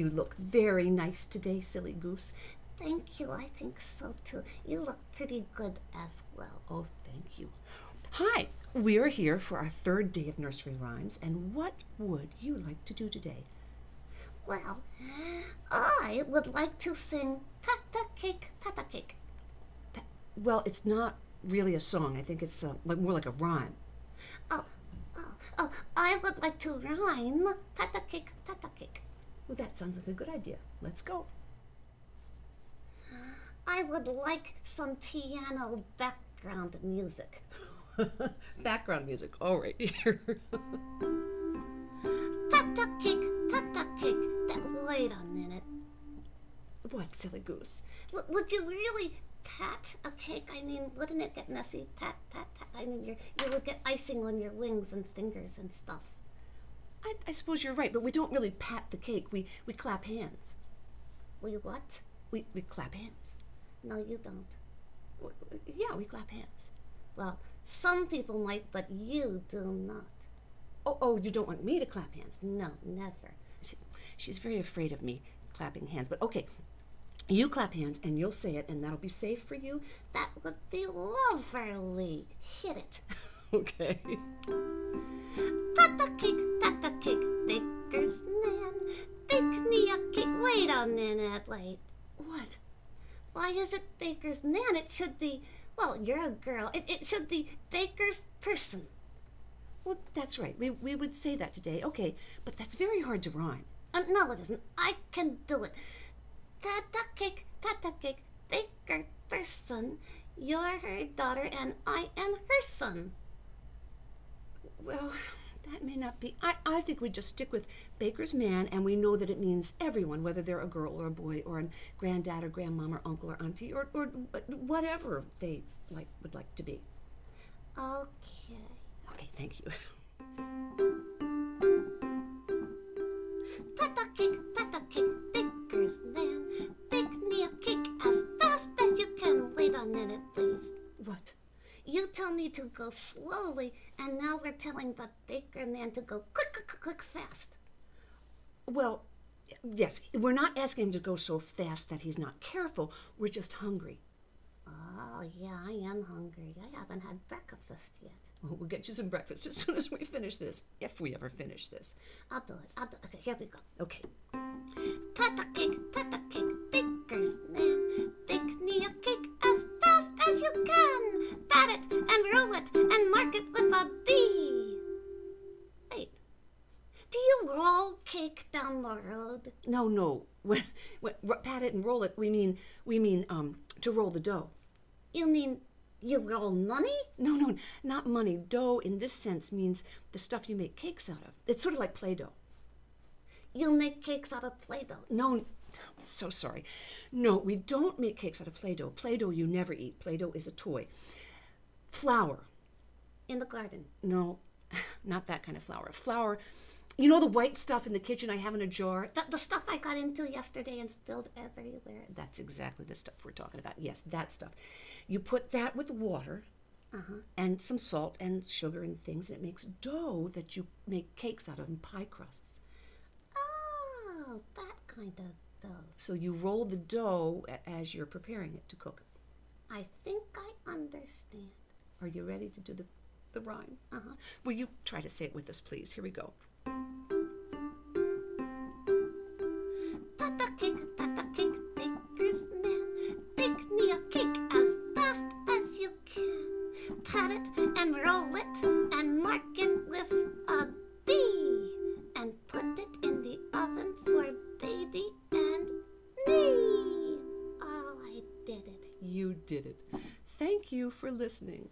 You look very nice today, silly goose. Thank you. I think so too. You look pretty good as well. Oh, thank you. Hi, we're here for our third day of nursery rhymes, and what would you like to do today? Well, I would like to sing Tata Cake, Tata Cake. Well, it's not really a song. I think it's uh, like more like a rhyme. Oh, oh, oh, I would like to rhyme Tata Cake, Tata Cake. Well, that sounds like a good idea. Let's go. I would like some piano background music. background music. All right, here. Tata Cake, Tata Cake. That, wait a minute. What, silly goose? W- would you really tat a cake? I mean, wouldn't it get messy? Tat, tat, tat. I mean, you you would get icing on your wings and fingers and stuff. I, I suppose you're right, but we don't really pat the cake. We we clap hands. We what? We we clap hands. No, you don't. W- Yeah, we clap hands. Well, some people might, but you do not. Oh, oh, you don't want me to clap hands? No, never. She, she's very afraid of me clapping hands. But okay, you clap hands and you'll say it, and that'll be safe for you. That would be lovely. Hit it. Okay. Minute. What? Why is it baker's man? It should be, well, you're a girl. It, it should be baker's person. Well, that's right. We, we would say that today. Okay, but that's very hard to rhyme. Uh, no, it isn't. I can do it. Tata cake, tata cake, baker person. You're her daughter and I am her son. Well, that may not be. I, I think we just stick with baker's man, and we know that it means everyone, whether they're a girl or a boy, or a granddad or grandmom or uncle or auntie, or, or whatever they like would like to be. Okay. Okay, thank you. Tell me to go slowly, and now we're telling the baker man to go quick, quick, quick, fast. Well, yes, we're not asking him to go so fast that he's not careful. We're just hungry. Oh, yeah, I am hungry. I haven't had breakfast yet. Well, we'll get you some breakfast as soon as we finish this, if we ever finish this. I'll do it. I'll do it. Okay, here we go. Okay. Tata cake, tata cake, baker's No, no. When, when, pat it and roll it, we mean we mean um to roll the dough. You mean you roll money? No, no, not money. Dough in this sense means the stuff you make cakes out of. It's sort of like Play-Doh. You make cakes out of Play-Doh. No, so sorry. No, we don't make cakes out of Play-Doh. Play-Doh you never eat. Play-Doh is a toy. Flour. in the garden. No, not that kind of flour. Flour, you know the white stuff in the kitchen I have in a jar? The, the stuff I got into yesterday and spilled everywhere. That's exactly the stuff we're talking about. Yes, that stuff. You put that with water and some salt and sugar and things, and it makes dough that you make cakes out of and pie crusts. Oh, that kind of dough. So you roll the dough as you're preparing it to cook. I think I understand. Are you ready to do the, the rhyme? Uh-huh. Will you try to say it with us, please? Here we go. Pat it and roll it and mark it with a D. And put it in the oven for baby and me. Oh, I did it. You did it. Thank you for listening.